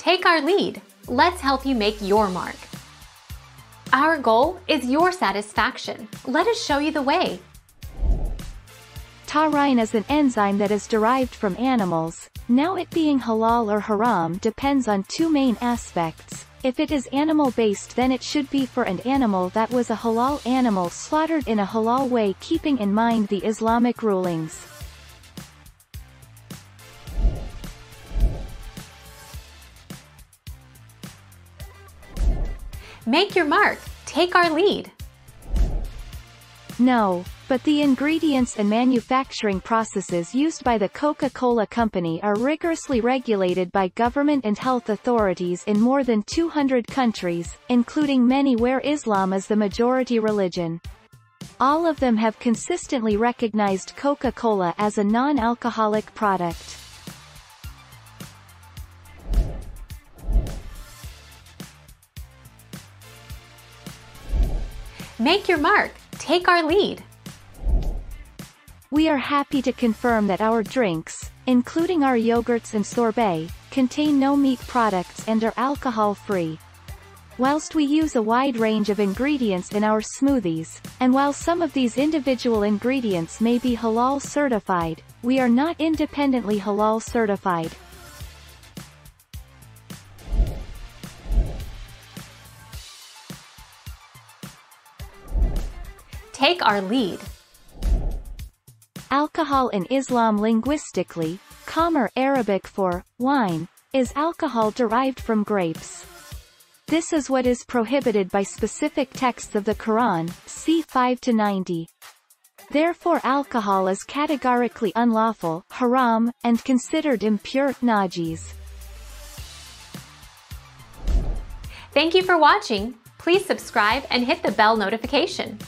take our lead. Let's help you make your mark. Our goal is your satisfaction. Let us show you the way. Taurine is an enzyme that is derived from animals. Now it being halal or haram depends on two main aspects. If it is animal-based then it should be for an animal that was a halal animal slaughtered in a halal way keeping in mind the Islamic rulings. Make your mark. Take our lead. No, but the ingredients and manufacturing processes used by the Coca-Cola Company are rigorously regulated by government and health authorities in more than 200 countries, including many where Islam is the majority religion. All of them have consistently recognized Coca-Cola as a non-alcoholic product. Make your mark. Take our lead. We are happy to confirm that our drinks, including our yogurts and sorbet, contain no meat products and are alcohol-free. Whilst we use a wide range of ingredients in our smoothies, and while some of these individual ingredients may be halal certified, we are not independently halal certified. Take our lead. Alcohol in Islam linguistically, Khamr Arabic for wine, is alcohol derived from grapes. This is what is prohibited by specific texts of the Quran, c. 5 to 90. Therefore alcohol is categorically unlawful, haram, and considered impure, najis. Thank you for watching. Please subscribe and hit the bell notification.